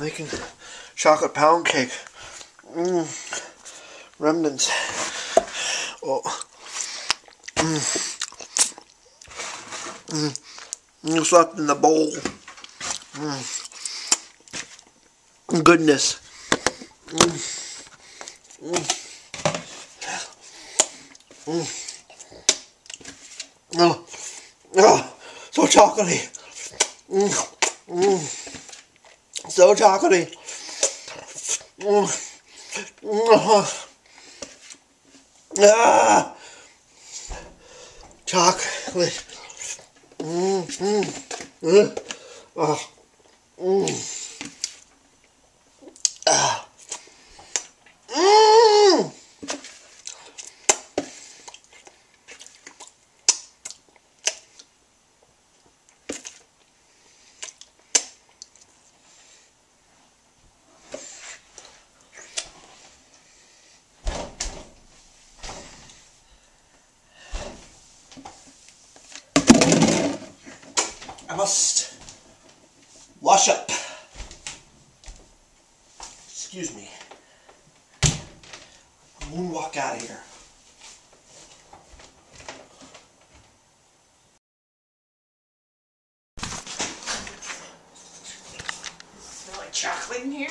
making chocolate pound cake. Mmm. Remnants. Oh. Mm, mmm. Mmm. What's left in the bowl? Mmm. Goodness. Mmm. Mmm. Oh. Oh. So chocolatey. Mmm. Mmm. So chocolatey. Mm. Ah. Chocolate. Mm. Mm. Mm. Oh. Mm. I must wash up. Excuse me. Moonwalk out of here. Chocolate in here?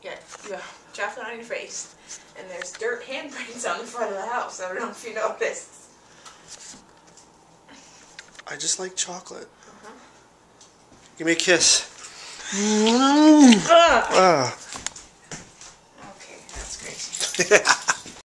Yeah, you got chocolate on your face. And there's dirt handprints on the front of the house. I don't know if you noticed. I just like chocolate. Give me a kiss. Mm. Ah. Okay, that's crazy.